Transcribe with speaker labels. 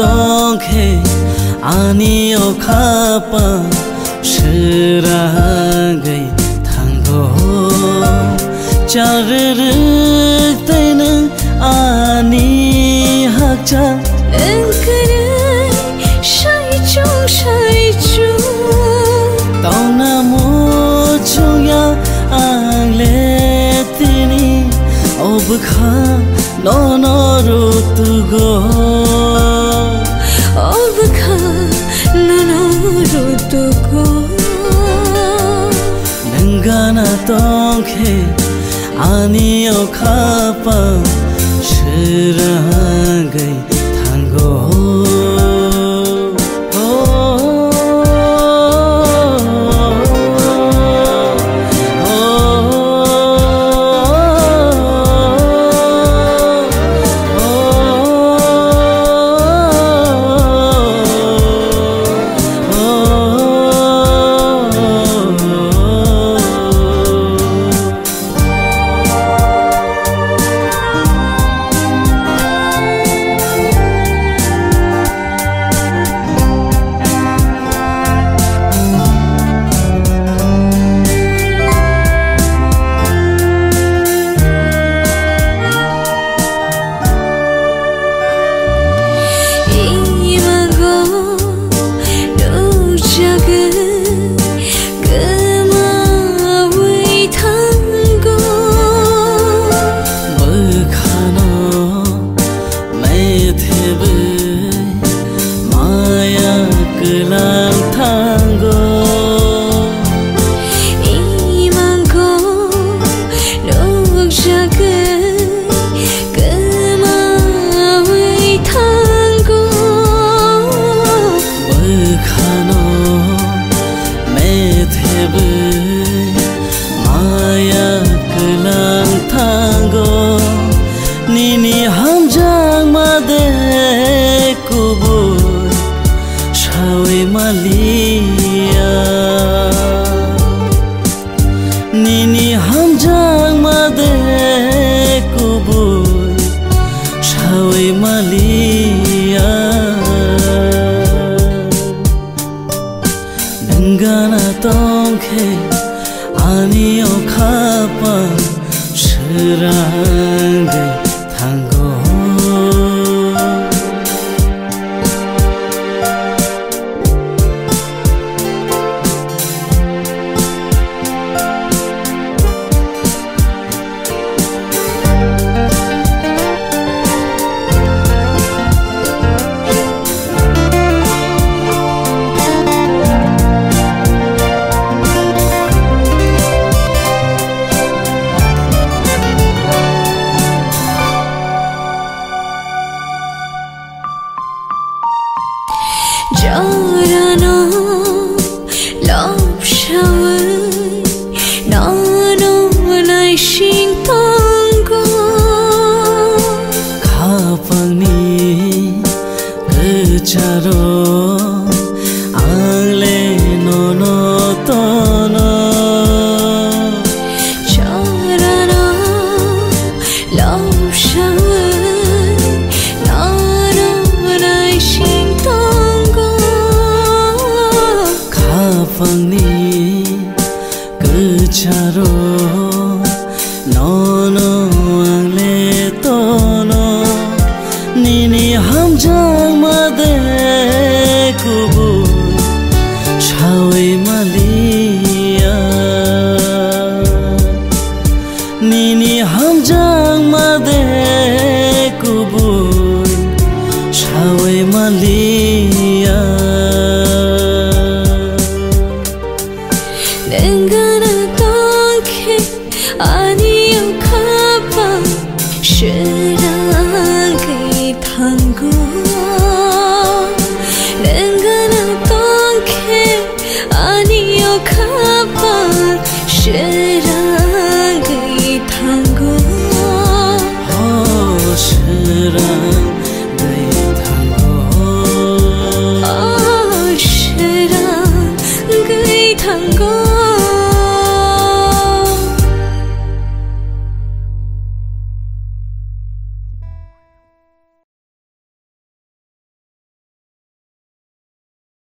Speaker 1: তখে আনিও খাপা সেরা গই থাঙ্গ চার তেন আনি হাকচা তাওনা মো ছুয়া আংলে তিনি অবখা নন রতু গো ढङ्गाना तोखे आनियो खापा शेर
Speaker 2: गई थांगो
Speaker 1: ni hamjang made kubur shawe malia nini hamjang made kubur shawe malia dengana tongkhe ani okhapa shrande 放你。
Speaker 3: 哥，难过了多想爱你又害怕。